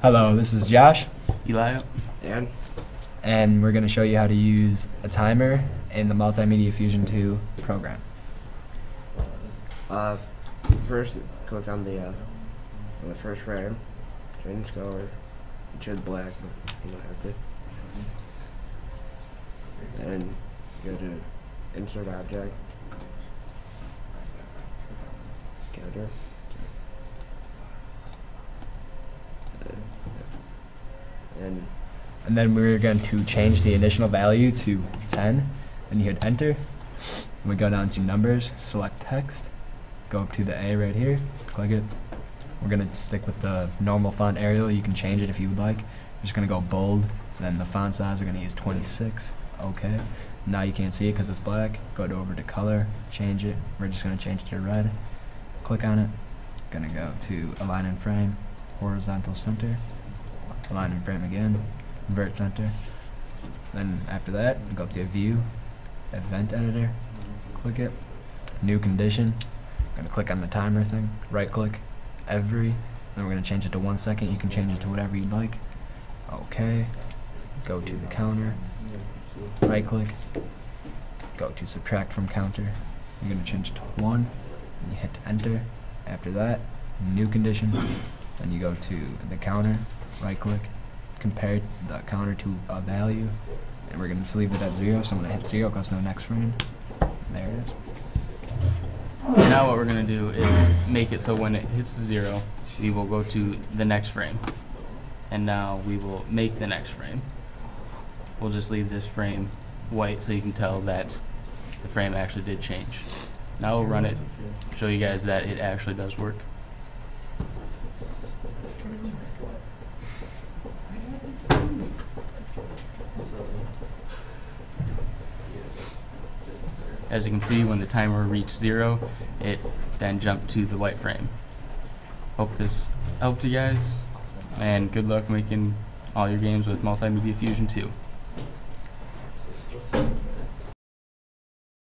Hello, this is Josh, Eli, Dan? and we're going to show you how to use a timer in the Multimedia Fusion 2 program. Uh, first, click on the, uh, on the first frame, change color, it should black, but you don't have to. And go to insert object, counter. And And then we're going to change the initial value to 10, and you hit enter. And we go down to numbers, select text, go up to the A right here, click it. We're going to stick with the normal font Arial. You can change it if you would like. We're just going to go bold, then the font size we're going to use 26. Okay. Now you can't see it because it's black. Go over to color, change it. We're just going to change it to red. Click on it. Gonna go to align and frame, horizontal center, align and frame again, invert center. Then after that, go up to view, event editor, click it, new condition. Gonna click on the timer thing, right click, every, then we're gonna change it to one second. You can change it to whatever you'd like. Okay, go to the counter, right click, go to subtract from counter. You're gonna change it to one, and you hit enter. After that, new condition, then you go to the counter, right click, compare the counter to a value, and we're gonna just leave it at zero. So I'm gonna hit zero, because no next frame. There it is. now what we're gonna do is make it so when it hits zero, we will go to the next frame. And now we will make the next frame. We'll just leave this frame white so you can tell that the frame actually did change. Now we'll run it, show you guys that it actually does work. As you can see, when the timer reached zero, it then jumped to the white frame. Hope this helped you guys, and good luck making all your games with Multimedia Fusion 2.